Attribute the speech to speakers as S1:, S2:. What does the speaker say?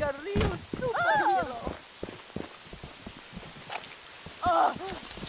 S1: like a real superhero. Oh. oh.